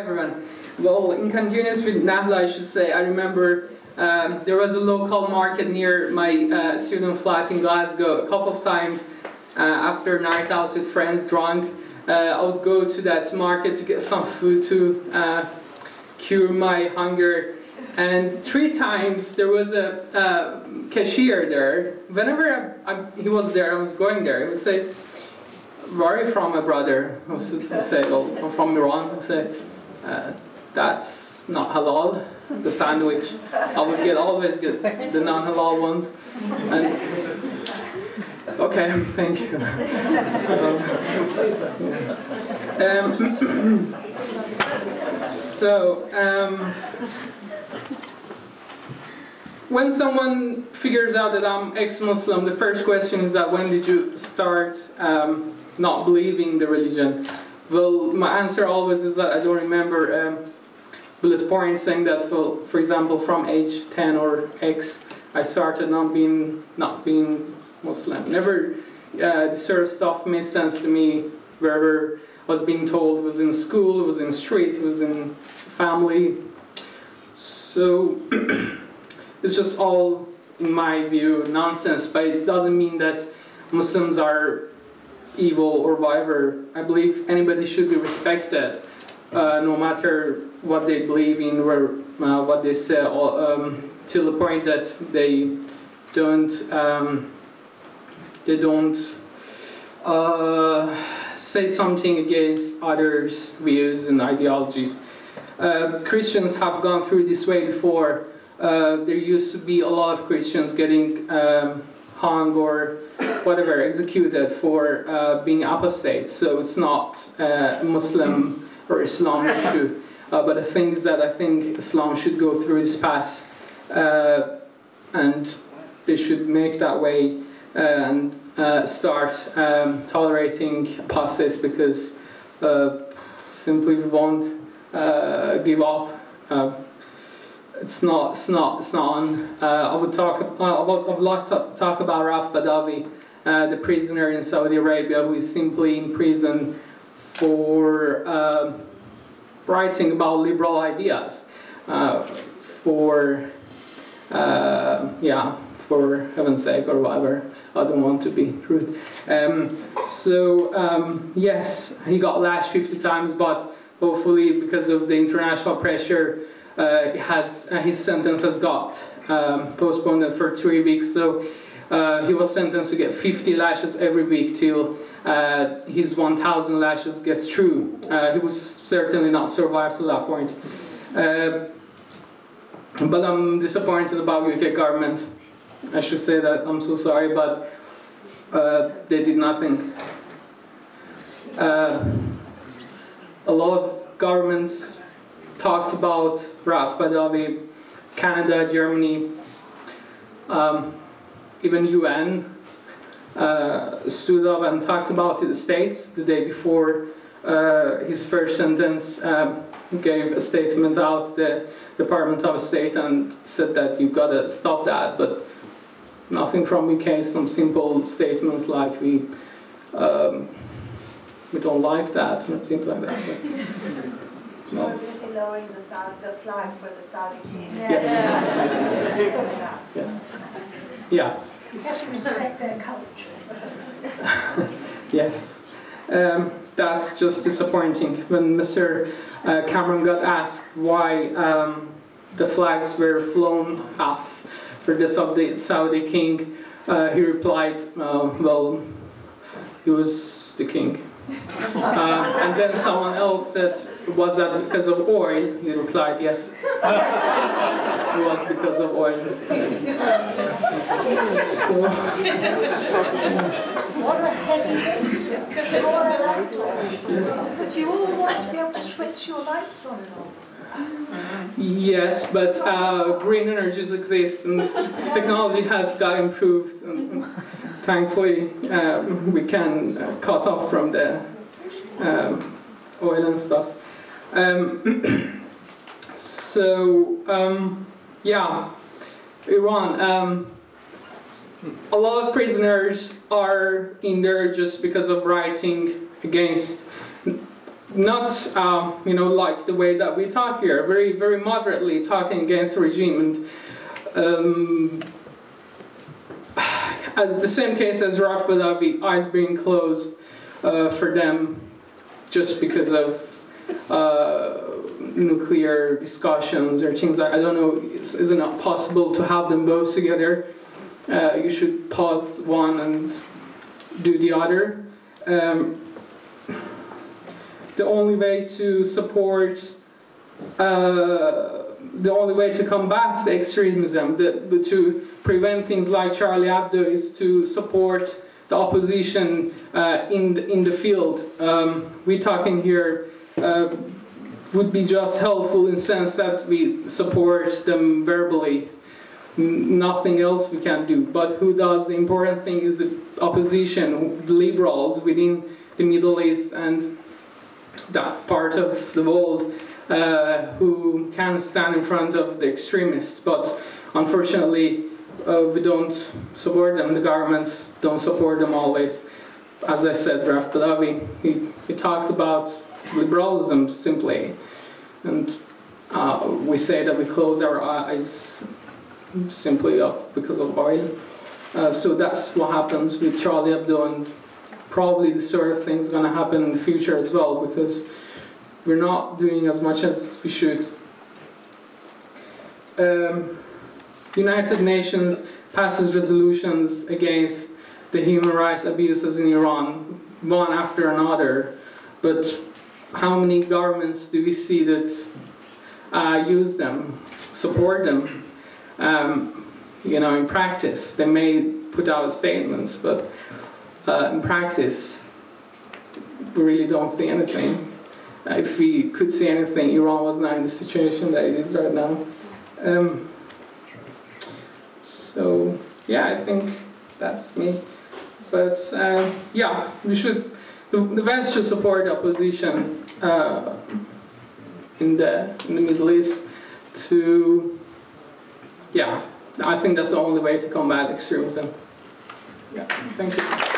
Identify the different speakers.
Speaker 1: everyone. Well, in continuous with Nahla, I should say, I remember um, there was a local market near my uh, student flat in Glasgow. A couple of times uh, after night out with friends, drunk, uh, I would go to that market to get some food to uh, cure my hunger. And three times there was a cashier there. Whenever I, I, he was there, I was going there. He would say, "Where are you from, my brother?" I would say, "Oh, I'm from Iran." I would say, uh, "That's not halal." The sandwich. I would get always get the non-halal ones. And okay, thank you. So, um, so um, when someone figures out that I'm ex-Muslim, the first question is that when did you start um, not believing the religion? Well, my answer always is that I don't remember um, bullet points saying that, for, for example, from age 10 or X, I started not being not being Muslim. Never, uh, this sort of stuff made sense to me wherever I was being told. It was in school, it was in street, it was in family. So. It's just all, in my view, nonsense, but it doesn't mean that Muslims are evil or whatever. I believe anybody should be respected, uh, no matter what they believe in or uh, what they say, um, till the point that they don't um, they don't uh, say something against others' views and ideologies. Uh, Christians have gone through this way before. Uh, there used to be a lot of Christians getting um, hung or whatever executed for uh, being apostate. So it's not uh, Muslim or Islam issue, uh, but the things that I think Islam should go through this path, uh, and they should make that way and start um, tolerating apostates because simply we won't give up it's not, it's not, it's not on. Uh, I would talk, I would, I would like to talk about Raif Badawi, uh, the prisoner in Saudi Arabia who is simply in prison for uh, writing about liberal ideas, uh, for, uh, yeah, for heaven's sake or whatever. I don't want to be rude. Um, so, um, yes, he got lashed 50 times, but hopefully because of the international pressure, uh, has uh, his sentence has got um, postponed for three weeks. So uh, he was sentenced to get 50 lashes every week till uh, his 1,000 lashes gets through. Uh, he was certainly not survived to that point. Uh, but I'm disappointed about UK government. I should say that I'm so sorry, but they did nothing. a lot of governments talked about Raif Badawi, Canada, Germany, um, even UN uh, stood up and talked about the States the day before uh, his first sentence um, gave a statement out the Department of State and said that you've got to stop that but nothing from UK some simple statements like we um, we don't like that things like that but, no
Speaker 2: lowering the, the flag for the Saudi king.
Speaker 1: Yes. yes. Yeah.
Speaker 2: You have to respect their culture.
Speaker 1: yes. Um, that's just disappointing. When Mr. Uh, Cameron got asked why um, the flags were flown off for the Saudi, Saudi king, uh, he replied, uh, well, he was the king. Uh, and then someone else said, was that because of oil? He replied, yes. it was because of oil.
Speaker 2: what a heavy mixture. But you all want to be able to switch your lights on and off.
Speaker 1: Yes, but uh, green energies exist and technology has got improved. And thankfully, um, we can uh, cut off from the um, oil and stuff. Um, so, um, yeah, Iran. Um, a lot of prisoners are in there just because of writing against not uh, you know like the way that we talk here, very very moderately talking against the regime and. Um, as the same case as Raif Badawi, eyes being closed uh, for them just because of uh, nuclear discussions or things I don't know, is, is it not possible to have them both together? Uh, you should pause one and do the other. Um, the only way to support, uh, the only way to combat the extremism, the, to prevent things like Charlie Hebdo is to support the opposition uh, in, the, in the field. Um, we talking here uh, would be just helpful in sense that we support them verbally. Nothing else we can do. But who does the important thing is the opposition, the liberals within the Middle East and that part of the world uh, who can stand in front of the extremists. But unfortunately, uh, we don't support them. The governments don't support them always. As I said, Raif Badawi, he, he talked about liberalism simply. And uh, we say that we close our eyes simply up because of oil. Uh, so that's what happens with Charlie Hebdo and probably the sort of thing's going to happen in the future as well because we're not doing as much as we should. Um, United Nations passes resolutions against the human rights abuses in Iran, one after another. But how many governments do we see that uh, use them, support them? Um, you know, in practice, they may put out statements, but uh, in practice, we really don't see anything. Uh, if we could see anything, Iran was not in the situation that it is right now. Um, so yeah, I think that's me. But uh, yeah, we should. The, West should support opposition uh, in the in the Middle East to. Yeah, I think that's the only way to combat extremism. Yeah, thank you.